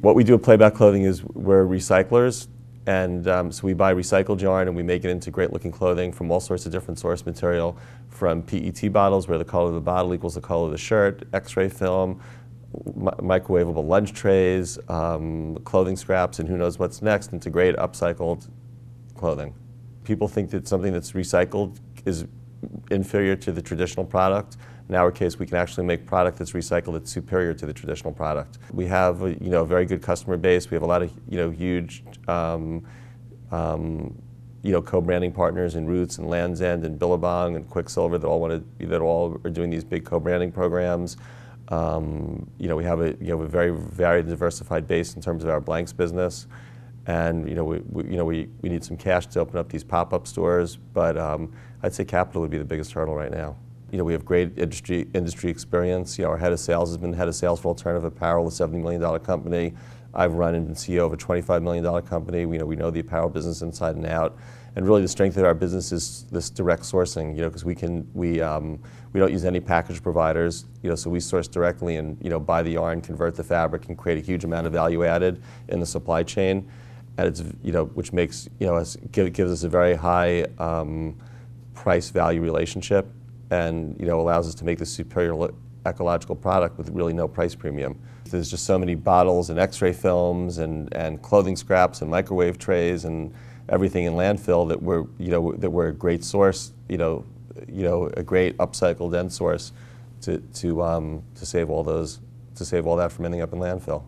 What we do at Playback Clothing is we're recyclers, and um, so we buy recycled yarn and we make it into great looking clothing from all sorts of different source material, from PET bottles where the color of the bottle equals the color of the shirt, X-ray film, microwavable lunch trays, um, clothing scraps, and who knows what's next into great upcycled clothing. People think that something that's recycled is inferior to the traditional product. In our case, we can actually make product that's recycled that's superior to the traditional product. We have a, you know, a very good customer base. We have a lot of you know, huge um, um, you know, co-branding partners in Roots and Land's End and Billabong and Quiksilver that all want to, that all are doing these big co-branding programs. Um, you know, we have a you know a very very diversified base in terms of our blanks business, and you know we, we you know we, we need some cash to open up these pop-up stores, but um, I'd say capital would be the biggest hurdle right now. You know, we have great industry industry experience. You know, our head of sales has been head of sales for Alternative Apparel, a $70 million company. I've run and been CEO of a $25 million company. We know we know the apparel business inside and out and really the strength of our business is this direct sourcing, you know, because we can, we, um, we don't use any package providers, you know, so we source directly and, you know, buy the yarn, convert the fabric, and create a huge amount of value added in the supply chain, and it's, you know, which makes, you know, us, give, gives us a very high um, price value relationship and, you know, allows us to make this superior ecological product with really no price premium. There's just so many bottles and x-ray films and, and clothing scraps and microwave trays and everything in landfill that we're, you know, that we're a great source, you know, you know, a great upcycled end source to, to, um, to save all those, to save all that from ending up in landfill.